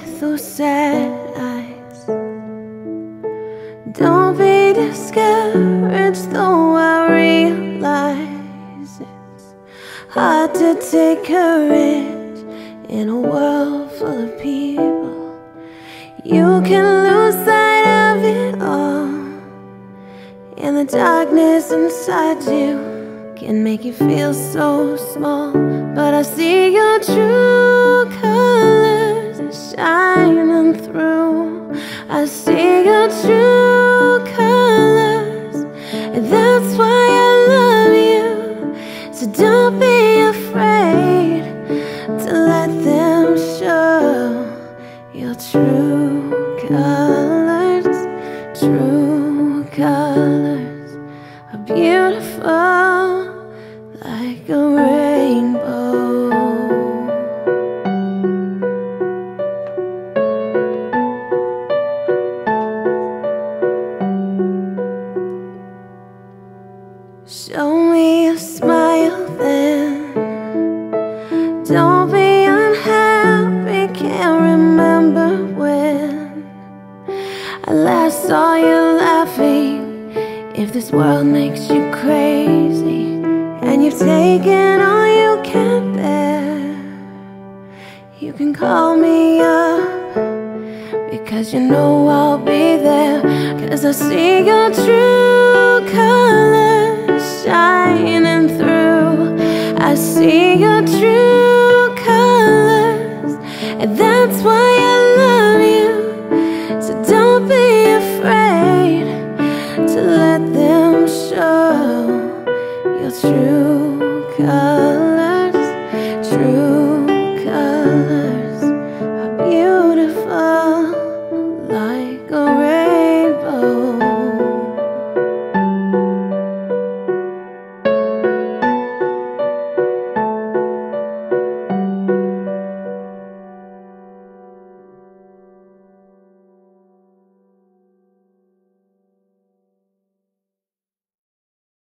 with those sad eyes. Don't be discouraged though I realize It's hard to take courage in a world full of people. You can lose sight of it all. And the darkness inside you can make you feel so small. But I see your truth I see your true colors, and that's why I love you. So don't be afraid to let them show your true colors. Show me a smile then. Don't be unhappy, can't remember when I last saw you laughing. If this world makes you crazy and you've taken all you can bear, you can call me up because you know I'll be there. Cause I see your true colors I see your true colors, and that's why I love you. So don't be afraid to let them show your true colors,